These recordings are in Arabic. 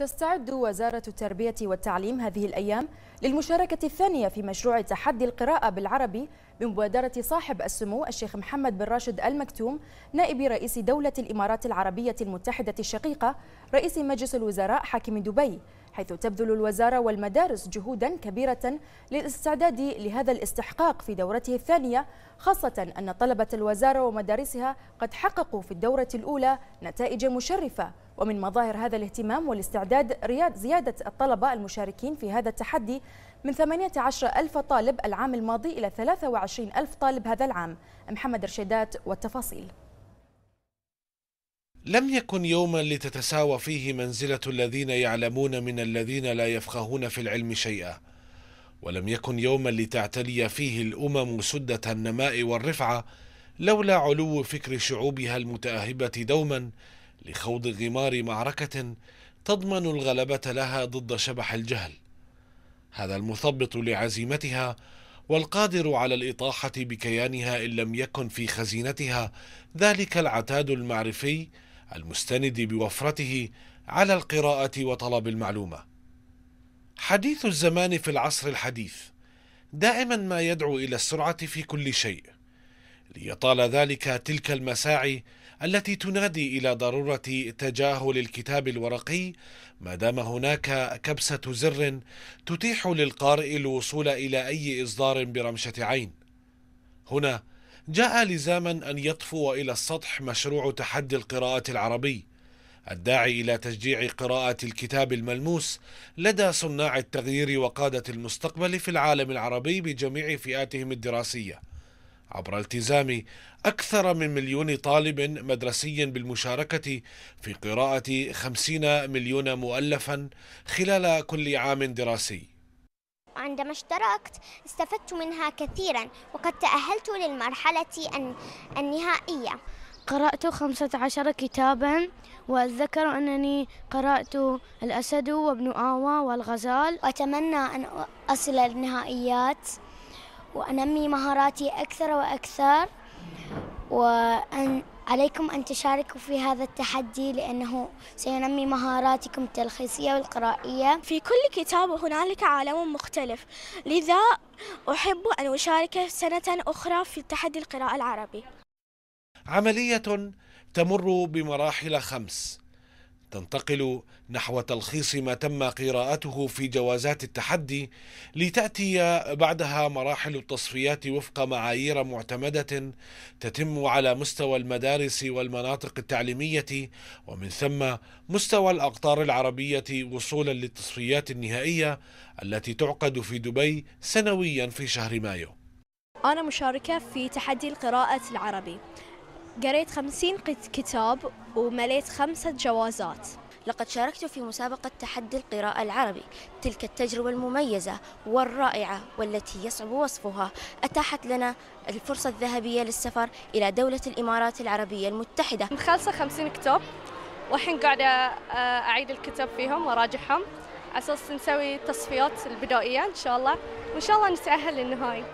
تستعد وزارة التربية والتعليم هذه الأيام للمشاركة الثانية في مشروع تحدي القراءة بالعربي بمبادرة صاحب السمو الشيخ محمد بن راشد المكتوم نائب رئيس دولة الإمارات العربية المتحدة الشقيقة رئيس مجلس الوزراء حاكم دبي. حيث تبذل الوزارة والمدارس جهودا كبيرة للاستعداد لهذا الاستحقاق في دورته الثانية خاصة أن طلبة الوزارة ومدارسها قد حققوا في الدورة الأولى نتائج مشرفة. ومن مظاهر هذا الاهتمام والاستعداد زيادة الطلبة المشاركين في هذا التحدي من 18 ألف طالب العام الماضي إلى 23 ألف طالب هذا العام. محمد رشيدات والتفاصيل. لم يكن يوما لتتساوى فيه منزلة الذين يعلمون من الذين لا يفقهون في العلم شيئا. ولم يكن يوما لتعتلي فيه الأمم سدة النماء والرفعة لولا علو فكر شعوبها المتأهبة دوما لخوض غمار معركة تضمن الغلبة لها ضد شبح الجهل. هذا المثبط لعزيمتها والقادر على الإطاحة بكيانها إن لم يكن في خزينتها ذلك العتاد المعرفي المستند بوفرته على القراءة وطلب المعلومة. حديث الزمان في العصر الحديث دائما ما يدعو إلى السرعة في كل شيء ليطال ذلك تلك المساعي التي تنادي إلى ضرورة تجاهل الكتاب الورقي ما دام هناك كبسة زر تتيح للقارئ الوصول إلى أي إصدار برمشة عين. هنا جاء لزاما أن يطفو إلى السطح مشروع تحدي القراءة العربي. الداعي إلى تشجيع قراءة الكتاب الملموس لدى صناع التغيير وقادة المستقبل في العالم العربي بجميع فئاتهم الدراسية. عبر التزام أكثر من مليون طالب مدرسي بالمشاركة في قراءة خمسين مليون مؤلفا خلال كل عام دراسي. عندما اشتركت استفدت منها كثيرا وقد تأهلت للمرحلة النهائية. قرأت خمسة عشر كتابا وأتذكر أنني قرأت الأسد وابن آوى والغزال. وأتمنى أن أصل النهائيات وأنمي مهاراتي أكثر وأكثر. وأن عليكم أن تشاركوا في هذا التحدي لأنه سينمي مهاراتكم التلخيصية والقرائية. في كل كتاب هنالك عالم مختلف لذا أحب أن أشارك سنة أخرى في تحدي القراءة العربي. عملية تمر بمراحل خمس. تنتقل نحو تلخيص ما تم قراءته في جوازات التحدي لتأتي بعدها مراحل التصفيات وفق معايير معتمدة تتم على مستوى المدارس والمناطق التعليمية ومن ثم مستوى الأقطار العربية وصولا للتصفيات النهائية التي تعقد في دبي سنويا في شهر مايو. أنا مشاركة في تحدي القراءة العربي قريت خمسين كتاب ومليت خمسة جوازات. لقد شاركت في مسابقة تحدي القراءة العربي تلك التجربة المميزة والرائعة والتي يصعب وصفها. أتاحت لنا الفرصة الذهبية للسفر إلى دولة الإمارات العربية المتحدة. مخلصة خمسين كتاب والحين قاعدة أعيد الكتب فيهم وأراجعهم. على أساس نسوي تصفيات البدائية إن شاء الله وإن شاء الله نتأهل للنهائي.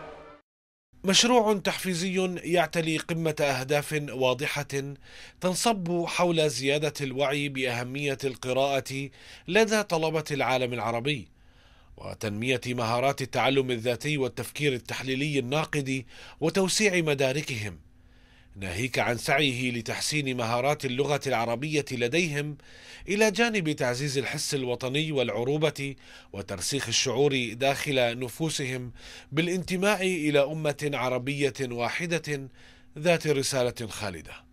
مشروع تحفيزي يعتلي قمة أهداف واضحة تنصب حول زيادة الوعي بأهمية القراءة لدى طلبة العالم العربي وتنمية مهارات التعلم الذاتي والتفكير التحليلي الناقد وتوسيع مداركهم. ناهيك عن سعيه لتحسين مهارات اللغة العربية لديهم إلى جانب تعزيز الحس الوطني والعروبة وترسيخ الشعور داخل نفوسهم بالانتماء إلى أمة عربية واحدة ذات رسالة خالدة.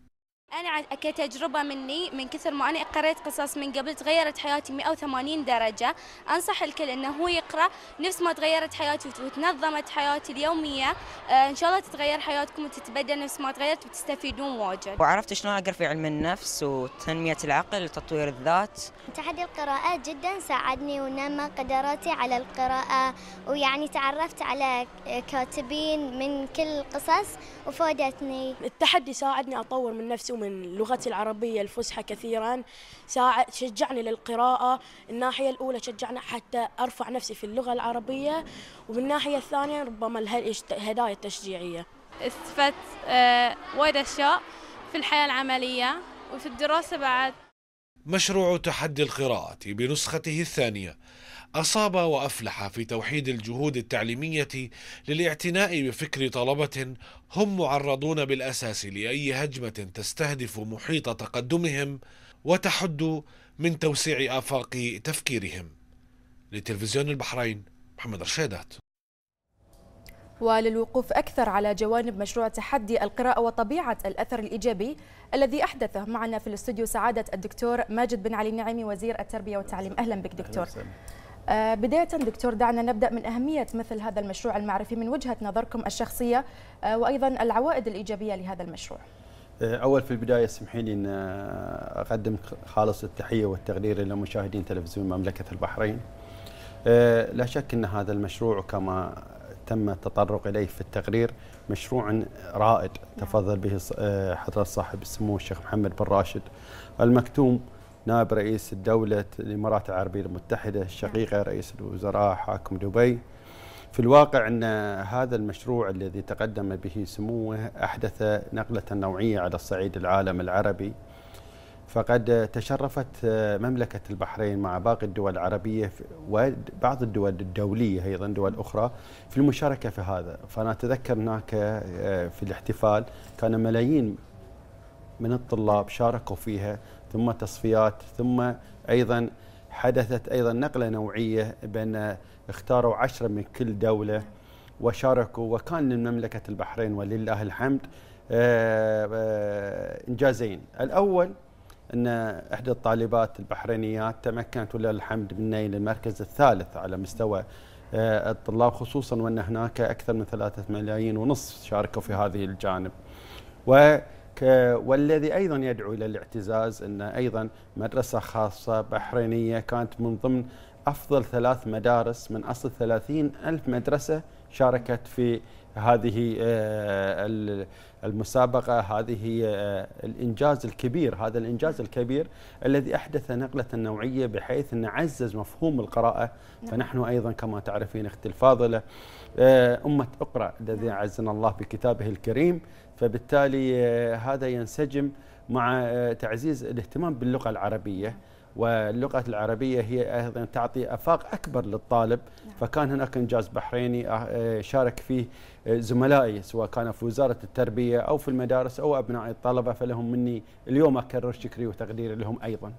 أنا كتجربة مني من كثر ما أنا قريت قصص من قبل تغيرت حياتي 180 درجة. أنصح الكل أنه هو يقرأ نفس ما تغيرت حياتي وتنظمت حياتي اليومية. آه إن شاء الله تتغير حياتكم وتتبدل نفس ما تغيرت وتستفيدون واجد. وعرفت شلون أقرأ في علم النفس وتنمية العقل وتطوير الذات. تحدي القراءة جدا ساعدني ونمى قدراتي على القراءة ويعني تعرفت على كاتبين من كل القصص وفادتني. التحدي ساعدني أطور من نفسي من لغتي العربية الفصحى كثيرا ساعد شجعني للقراءة. الناحية الأولى شجعني حتى أرفع نفسي في اللغة العربية. وبالناحية الثانية ربما الهدايا التشجيعية. استفدت آه وايد أشياء في الحياة العملية وفي الدراسة بعد. مشروع تحدي القراءة بنسخته الثانية. أصاب وأفلح في توحيد الجهود التعليمية للاعتناء بفكر طلبة هم معرضون بالأساس لأي هجمة تستهدف محيط تقدمهم وتحد من توسيع آفاق تفكيرهم. لتلفزيون البحرين محمد رشيدات. وللوقوف أكثر على جوانب مشروع تحدي القراءة وطبيعة الأثر الإيجابي الذي أحدثه معنا في الاستوديو سعادة الدكتور ماجد بن علي النعيمي وزير التربية والتعليم. أهلا بك دكتور. آه بداية دكتور دعنا نبدأ من أهمية مثل هذا المشروع المعرفي من وجهة نظركم الشخصية آه وأيضا العوائد الإيجابية لهذا المشروع. آه، أول في البداية اسمحي لي أن أقدم خالص التحية والتقدير إلى مشاهدين تلفزيون مملكة البحرين. آه، لا شك أن هذا المشروع كما تم التطرق إليه في التقرير مشروع رائد تفضل به آه، حضرة صاحب السمو الشيخ محمد بن راشد. المكتوم نائب رئيس الدولة الإمارات العربية المتحدة الشقيقة رئيس الوزراء حاكم دبي. في الواقع أن هذا المشروع الذي تقدم به سموه أحدث نقلة نوعية على الصعيد العالم العربي. فقد تشرفت مملكة البحرين مع باقي الدول العربية وبعض الدول الدولية أيضا دول أخرى في المشاركة في هذا. فأنا أتذكر هناك في الاحتفال كان ملايين من الطلاب شاركوا فيها ثم تصفيات ثم أيضا حدثت أيضا نقلة نوعية بأن اختاروا عشرة من كل دولة وشاركوا وكان لمملكة البحرين ولله الحمد آه، آه، إنجازين. الأول أن إحدى الطالبات البحرينيات تمكنت ولله الحمد من نيل المركز الثالث على مستوى آه، الطلاب خصوصا وأن هناك أكثر من ثلاثة ملايين ونصف شاركوا في هذه الجانب. و والذي أيضا يدعو إلى الاعتزاز إن أيضا مدرسة خاصة بحرينية كانت من ضمن أفضل ثلاث مدارس من أصل ثلاثين ألف مدرسة شاركت في هذه آه، المسابقة هذه آه، الإنجاز الكبير هذا الإنجاز الكبير الذي أحدث نقلة نوعية بحيث أن عزز مفهوم القراءة نعم. فنحن أيضا كما تعرفين أختي الفاضلة آه، أمة أقرأ الذي نعم. أعزنا الله بكتابه الكريم فبالتالي هذا ينسجم مع تعزيز الاهتمام باللغة العربية واللغة العربية هي أيضا تعطي أفاق أكبر للطالب. نعم. فكان هناك إنجاز بحريني آه، شارك فيه آه، زملائي سواء كان في وزارة التربية أو في المدارس أو أبناء الطلبة. فلهم مني اليوم أكرر شكري وتقديري لهم أيضا.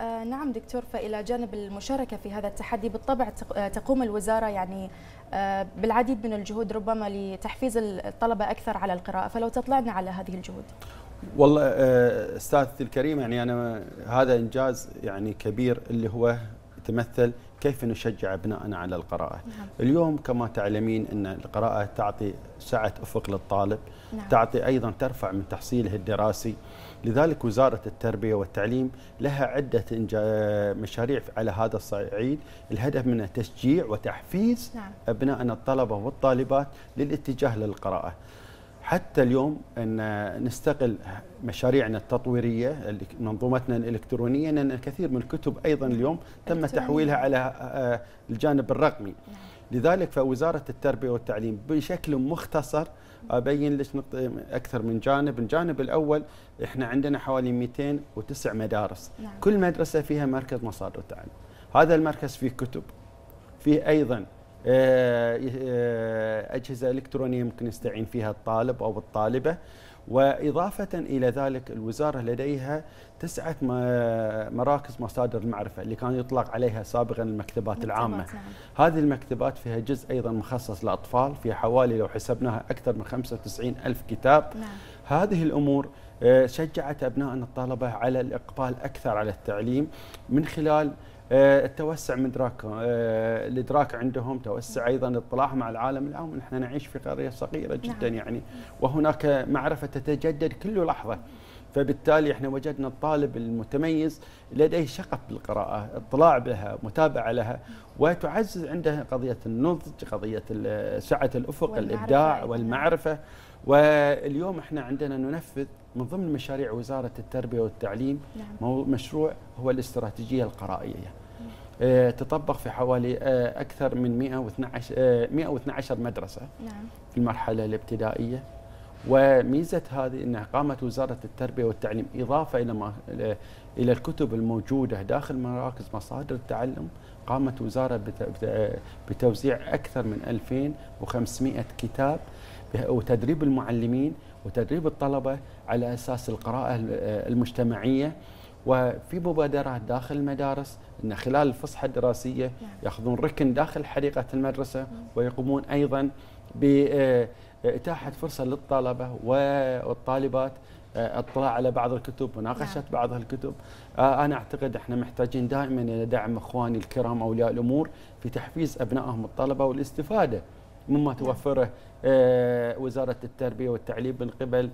آه نعم دكتور. فإلى جانب المشاركة في هذا التحدي بالطبع آه، تقوم الوزارة يعني آه بالعديد من الجهود ربما لتحفيز الطلبة أكثر على القراءة. فلو تطلعنا على هذه الجهود. والله آه، استاذتي الكريمه يعني أنا هذا إنجاز يعني كبير اللي هو يتمثل كيف نشجع أبنائنا على القراءة. نعم. اليوم كما تعلمين إن القراءة تعطي سعة أفق للطالب، نعم. تعطي أيضا ترفع من تحصيله الدراسي. لذلك وزارة التربية والتعليم لها عدة مشاريع على هذا الصعيد، الهدف منها تشجيع وتحفيز نعم. أبنائنا الطلبة والطالبات للاتجاه للقراءة. حتى اليوم أن نستقل مشاريعنا التطويرية منظومتنا الإلكترونية لأن الكثير من الكتب أيضا اليوم تم تحويلها على آه، الجانب الرقمي نعم. لذلك فوزارة التربية والتعليم بشكل مختصر أبين لك أكثر من جانب، الجانب الأول إحنا عندنا حوالي 209 مدارس، نعم. كل مدرسة فيها مركز مصادر تعلم. هذا المركز فيه كتب، فيه أيضا أجهزة إلكترونية ممكن يستعين فيها الطالب أو الطالبة وإضافة إلى ذلك الوزارة لديها تسعة مراكز مصادر المعرفة اللي كان يطلق عليها سابقا المكتبات العامة نعم. هذه المكتبات فيها جزء أيضا مخصص للأطفال في حوالي لو حسبناها أكثر من 95 ألف كتاب نعم. هذه الأمور آه، شجعت أبنائنا الطلبة على الإقبال أكثر على التعليم من خلال آه، التوسع من ادراك آه، الادراك عندهم توسع أيضا اطلاعهم على العالم العام نحن نعيش في قرية صغيرة جدا نعم. يعني وهناك معرفة تتجدد كل لحظة. فبالتالي إحنا وجدنا الطالب المتميز لديه شغف بالقراءة، اطلاع بها، متابعة لها وتعزز عنده قضية النضج، قضية سعة الأفق، والمعرفة الإبداع والمعرفة. واليوم إحنا عندنا ننفذ من ضمن مشاريع وزارة التربية والتعليم نعم. مشروع هو الاستراتيجية القرائية. آه تطبق في حوالي آه أكثر من 112 آه 112 مدرسة نعم. في المرحلة الابتدائية وميزة هذه ان قامت وزارة التربية والتعليم إضافة إلى ما إلى الكتب الموجودة داخل مراكز مصادر التعلم قامت وزارة بتوزيع أكثر من 2500 كتاب وتدريب المعلمين وتدريب الطلبة على أساس القراءة المجتمعية وفي مبادرات داخل المدارس إن خلال الفسحة الدراسية نعم. يأخذون ركن داخل حديقة المدرسة ويقومون أيضا باتاحه فرصة للطلبة والطالبات آه، اطلاع على بعض الكتب مناقشة نعم. بعض الكتب آه، أنا أعتقد إحنا محتاجين دائما إلى دعم إخواني الكرام أولياء الأمور في تحفيز أبنائهم الطلبة والاستفادة مما نعم. توفره آه، وزارة التربية والتعليم من قبل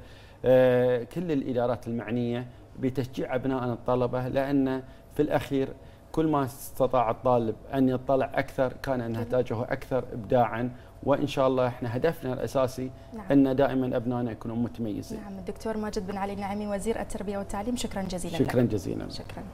كل الإدارات المعنية بتشجيع ابنائنا الطلبة لأن في الأخير كل ما استطاع الطالب أن يطلع أكثر كان نتائجه أكثر ابداعا وإن شاء الله إحنا هدفنا الأساسي نعم. أن دائما أبنائنا يكونوا متميزين. نعم الدكتور ماجد بن علي النعيمي وزير التربية والتعليم شكرا جزيلا شكرا جزيلا شكرا